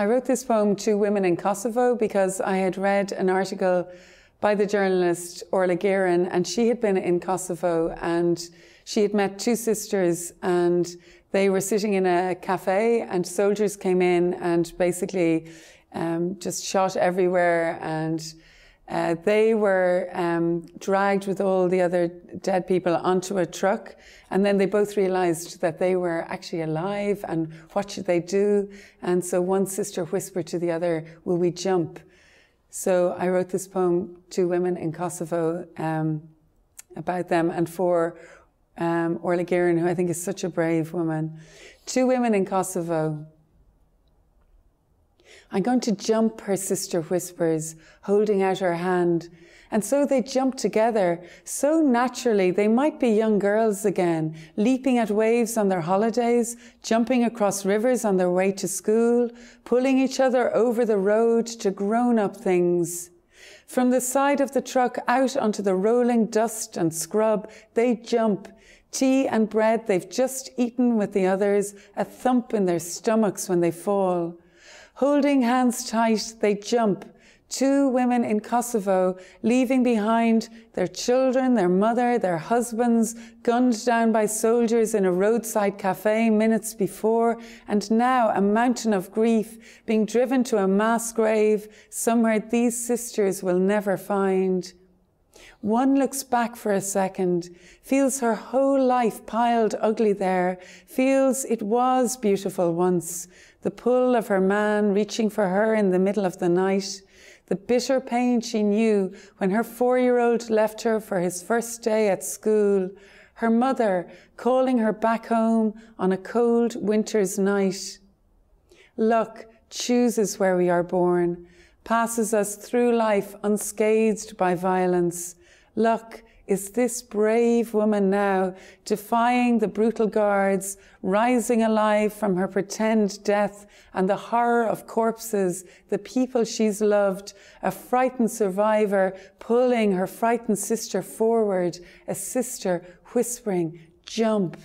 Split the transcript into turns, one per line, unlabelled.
I wrote this poem two women in Kosovo because I had read an article by the journalist Orla Guerin, and she had been in Kosovo and she had met two sisters and they were sitting in a cafe and soldiers came in and basically um, just shot everywhere and uh, they were um, dragged with all the other dead people onto a truck, and then they both realized that they were actually alive and what should they do? And so one sister whispered to the other, Will we jump? So I wrote this poem two women in Kosovo um, about them and for um, Orla Guerin, who I think is such a brave woman. Two women in Kosovo I'm going to jump, her sister whispers, holding out her hand. And so they jump together, so naturally they might be young girls again, leaping at waves on their holidays, jumping across rivers on their way to school, pulling each other over the road to grown up things. From the side of the truck out onto the rolling dust and scrub, they jump, tea and bread they've just eaten with the others, a thump in their stomachs when they fall. Holding hands tight, they jump. Two women in Kosovo, leaving behind their children, their mother, their husbands, gunned down by soldiers in a roadside cafe minutes before, and now a mountain of grief being driven to a mass grave somewhere these sisters will never find. One looks back for a second, feels her whole life piled ugly there, feels it was beautiful once, the pull of her man reaching for her in the middle of the night, the bitter pain she knew when her four year old left her for his first day at school, her mother calling her back home on a cold winter's night. Luck chooses where we are born, passes us through life unscathed by violence. Luck is this brave woman now defying the brutal guards, rising alive from her pretend death and the horror of corpses, the people she's loved, a frightened survivor pulling her frightened sister forward, a sister whispering, jump.